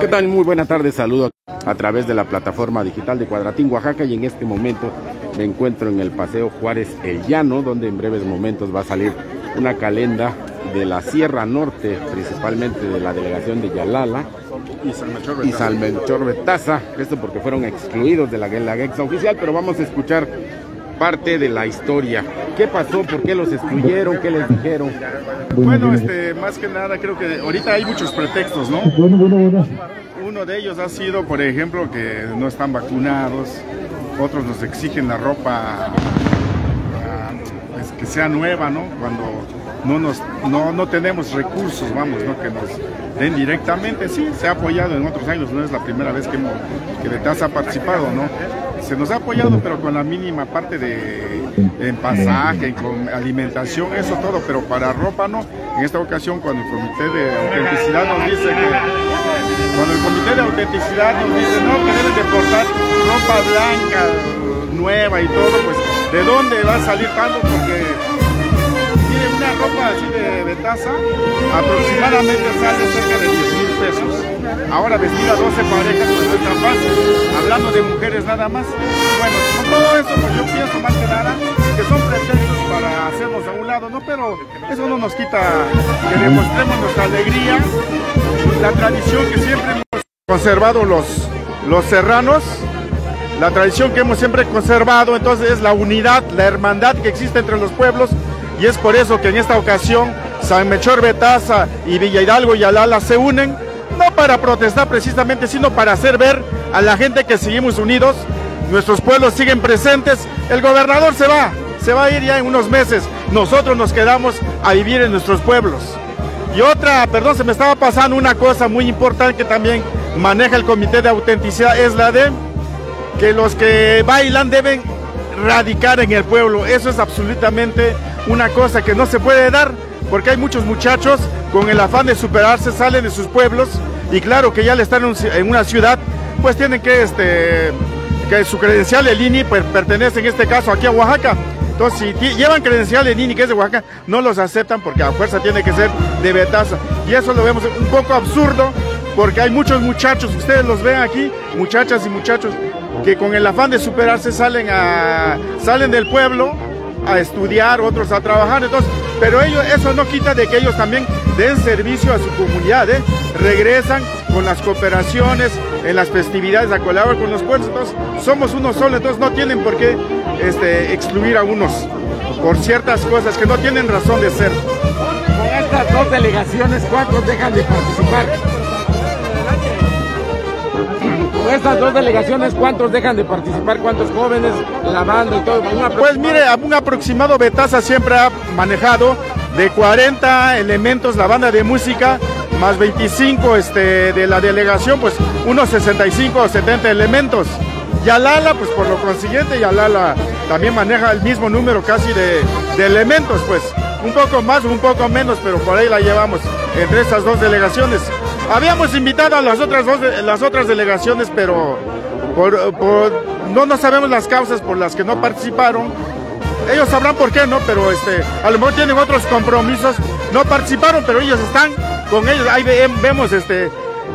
¿Qué tal? Muy buena tarde, saludo a través de la plataforma digital de Cuadratín, Oaxaca y en este momento me encuentro en el Paseo Juárez El Llano, donde en breves momentos va a salir una calenda de la Sierra Norte, principalmente de la delegación de Yalala y San Melchor Betaza, esto porque fueron excluidos de la Guelaguetza oficial, pero vamos a escuchar parte de la historia. ¿Qué pasó? ¿Por qué los excluyeron? ¿Qué les dijeron? Bueno, este, más que nada creo que ahorita hay muchos pretextos, ¿no? Bueno, bueno, bueno. Uno de ellos ha sido, por ejemplo, que no están vacunados, otros nos exigen la ropa ah, pues, que sea nueva, ¿no? Cuando no, nos, no, no tenemos recursos, vamos, ¿no? Que nos den directamente. Sí, se ha apoyado en otros años, no es la primera vez que, hemos, que Betas ha participado, ¿no? Se nos ha apoyado, pero con la mínima parte de en pasaje, con alimentación, eso todo, pero para ropa no. En esta ocasión, cuando el comité de autenticidad nos dice que, cuando el comité de autenticidad nos dice, no, que deben de portar ropa blanca, nueva y todo, pues, ¿de dónde va a salir tanto? Porque tiene una ropa así de, de taza, aproximadamente sale cerca de 10 mil pesos. Ahora vestir a 12 parejas es tan fácil, hablando de mujeres nada más. Bueno, con todo eso pues yo pienso más que nada que son pretextos para hacernos a un lado, ¿no? Pero eso no nos quita que demostremos nuestra alegría, la tradición que siempre hemos conservado los, los serranos, la tradición que hemos siempre conservado, entonces es la unidad, la hermandad que existe entre los pueblos y es por eso que en esta ocasión San Melchor Betaza y Villa Hidalgo y Alala se unen, no para protestar precisamente, sino para hacer ver a la gente que seguimos unidos, nuestros pueblos siguen presentes, el gobernador se va, se va a ir ya en unos meses, nosotros nos quedamos a vivir en nuestros pueblos. Y otra, perdón, se me estaba pasando una cosa muy importante que también maneja el comité de autenticidad, es la de que los que bailan deben radicar en el pueblo. Eso es absolutamente una cosa que no se puede dar, porque hay muchos muchachos con el afán de superarse, salen de sus pueblos y claro que ya le están en una ciudad, pues tienen que, este, que su credencial de INI pertenece en este caso aquí a Oaxaca. Entonces, si llevan credencial de INI que es de Oaxaca, no los aceptan porque a fuerza tiene que ser de Betaza. Y eso lo vemos un poco absurdo porque hay muchos muchachos, ustedes los ven aquí, muchachas y muchachos, que con el afán de superarse salen, salen del pueblo a estudiar, otros a trabajar, entonces, pero ellos, eso no quita de que ellos también den servicio a su comunidad, ¿eh? regresan con las cooperaciones, en las festividades a colaborar con los entonces somos uno solo, entonces no tienen por qué este, excluir a unos por ciertas cosas que no tienen razón de ser. Con estas dos delegaciones, ¿cuántos dejan de participar? Estas dos delegaciones, ¿cuántos dejan de participar? ¿Cuántos jóvenes, la banda y todo? Pues mire, un aproximado Betaza siempre ha manejado de 40 elementos la banda de música, más 25 este, de la delegación, pues unos 65 o 70 elementos. Yalala, pues por lo consiguiente, Yalala también maneja el mismo número casi de, de elementos, pues un poco más, un poco menos, pero por ahí la llevamos entre estas dos delegaciones. Habíamos invitado a las otras dos, las otras delegaciones, pero por, por, no, no sabemos las causas por las que no participaron. Ellos sabrán por qué, ¿no? Pero este, a lo mejor tienen otros compromisos. No participaron, pero ellos están con ellos. Ahí ve, vemos este,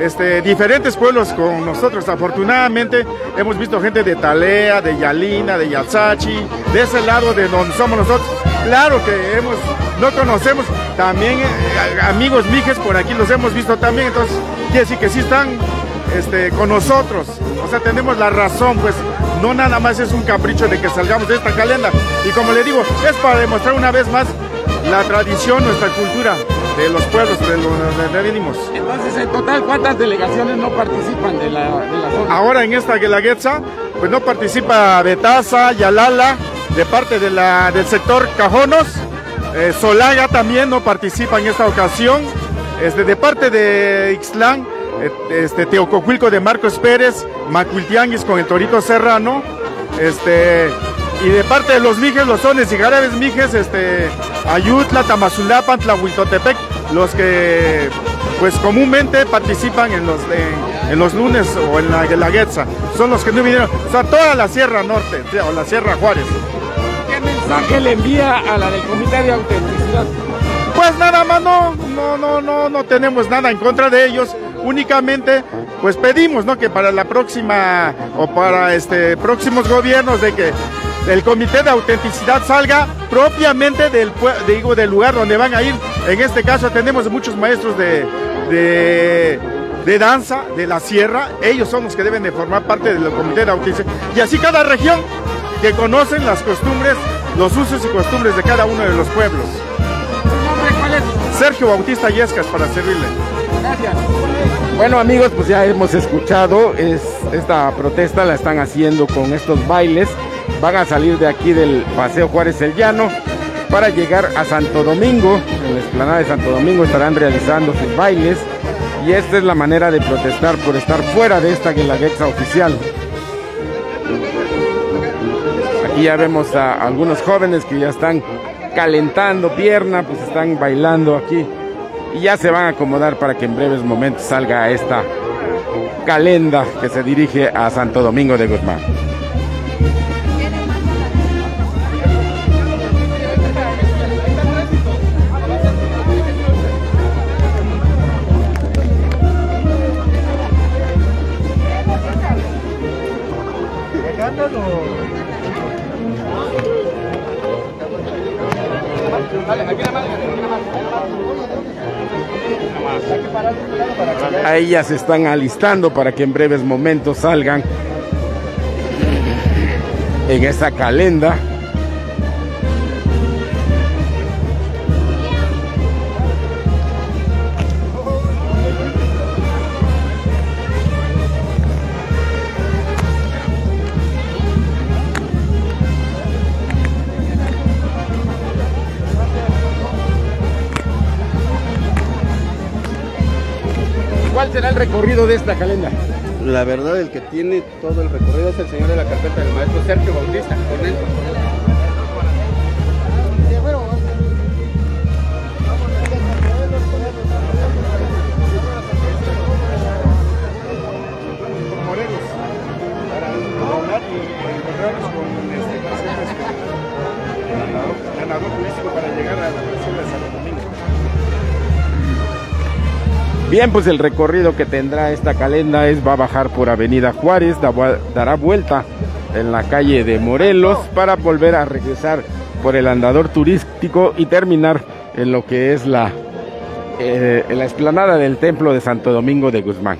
este, diferentes pueblos con nosotros. Afortunadamente hemos visto gente de Talea, de Yalina, de Yazachi, de ese lado de donde somos nosotros. Claro que hemos, no conocemos también eh, amigos mijes por aquí los hemos visto también, entonces quiere decir que sí están este, con nosotros. O sea, tenemos la razón, pues no nada más es un capricho de que salgamos de esta calenda. Y como le digo, es para demostrar una vez más la tradición, nuestra cultura de los pueblos de donde venimos. Entonces, en total, ¿cuántas delegaciones no participan de la, de la zona? Ahora en esta Guelaguetza, pues no participa Betaza, Yalala, de parte de la, del sector Cajonos, eh, Solaga también no participa en esta ocasión, este, de parte de Ixtlán, este, Teococuilco de Marcos Pérez, Macultianguis con el Torito Serrano, este, y de parte de los Mijes, los Sones y Garabes Mijes, este, Ayutla, Tamazulapan, Tlahuitotepec, los que pues comúnmente participan en los, en los lunes o en la Guelaguetza, son los que no vinieron, o sea, toda la Sierra Norte, o la Sierra Juárez. ¿Qué mensaje le envía a la del Comité de Autenticidad? Pues nada más no, no, no, no, no tenemos nada en contra de ellos. únicamente pues pedimos ¿no? que para la próxima o para este próximos gobiernos de que el comité de autenticidad salga propiamente del, digo, del lugar donde van a ir. En este caso tenemos muchos maestros de, de, de, danza de la sierra, ellos son los que deben de formar parte del comité de autenticidad. Y así cada región que conocen las costumbres, los usos y costumbres de cada uno de los pueblos. ¿Cuál es? Sergio Bautista Yescas para servirle. Gracias. Bueno amigos, pues ya hemos escuchado es, esta protesta la están haciendo con estos bailes. Van a salir de aquí del Paseo Juárez El Llano para llegar a Santo Domingo. En la explanada de Santo Domingo estarán realizando sus bailes. Y esta es la manera de protestar por estar fuera de esta Guelaguetza oficial. Ya vemos a algunos jóvenes que ya están calentando pierna, pues están bailando aquí y ya se van a acomodar para que en breves momentos salga esta calenda que se dirige a Santo Domingo de Guzmán. Ellas se están alistando para que en breves momentos salgan en esa calenda. Será el recorrido de esta calenda? La verdad, el que tiene todo el recorrido es el señor de la carpeta del maestro Sergio Bautista. Bien, pues el recorrido que tendrá esta calenda es va a bajar por Avenida Juárez, da- dará vuelta en la calle de Morelos para volver a regresar por el andador turístico y terminar en lo que es la, eh, la explanada del templo de Santo Domingo de Guzmán.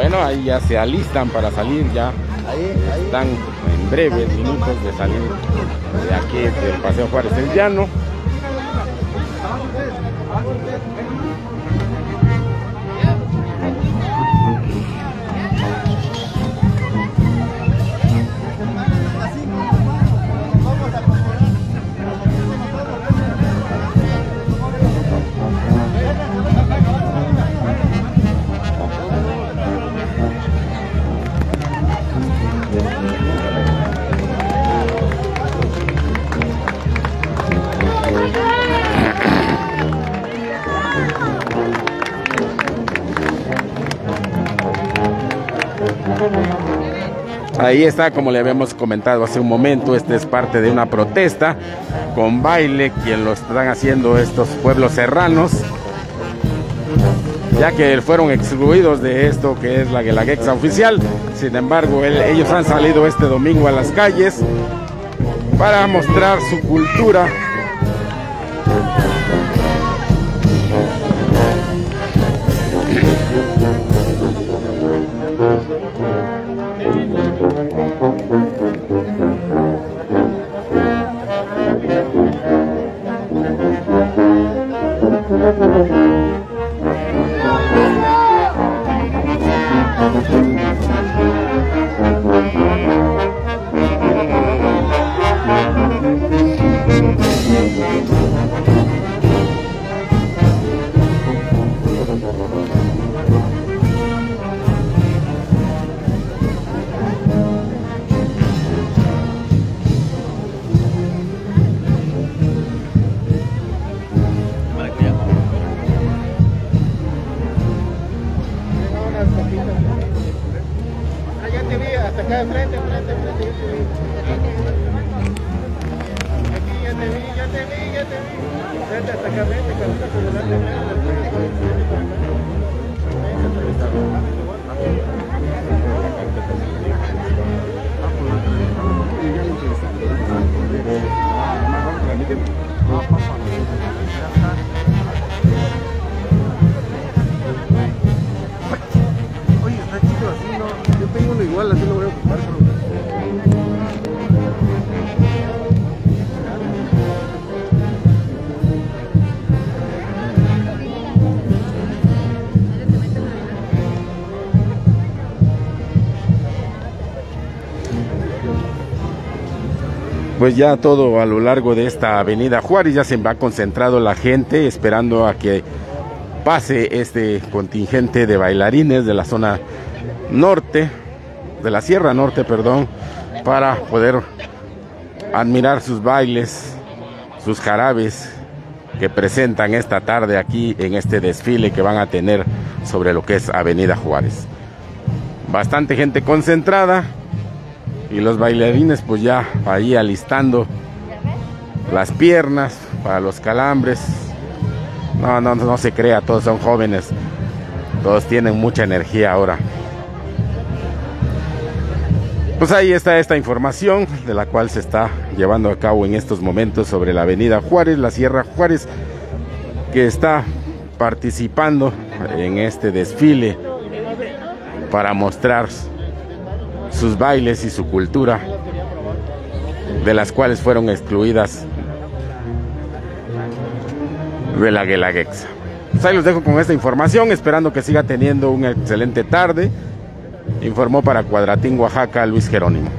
Bueno, ahí ya se alistan para salir ya. Están en breves minutos de salir de aquí del Paseo Juárez el Llano. Ahí está, como le habíamos comentado hace un momento, este es parte de una protesta con baile, quien lo están haciendo estos pueblos serranos, ya que fueron excluidos de esto que es la Guelaguetza oficial. Sin embargo, el- ellos han salido este domingo a las calles para mostrar su cultura. Pues ya todo a lo largo de esta avenida Juárez ya se va concentrado la gente esperando a que pase este contingente de bailarines de la zona norte, de la Sierra Norte, perdón, para poder admirar sus bailes, sus jarabes que presentan esta tarde aquí en este desfile que van a tener sobre lo que es Avenida Juárez. Bastante gente concentrada y los bailarines pues ya ahí alistando las piernas para los calambres. No, no, no se crea, todos son jóvenes, todos tienen mucha energía ahora. Pues ahí está esta información de la cual se está llevando a cabo en estos momentos sobre la avenida Juárez, la Sierra Juárez, que está participando en este desfile para mostrar sus bailes y su cultura, de las cuales fueron excluidas de la Guelaguetza. Pues ahí los dejo con esta información, esperando que siga teniendo una excelente tarde. Informó para Cuadratín, Oaxaca, Luis Jerónimo.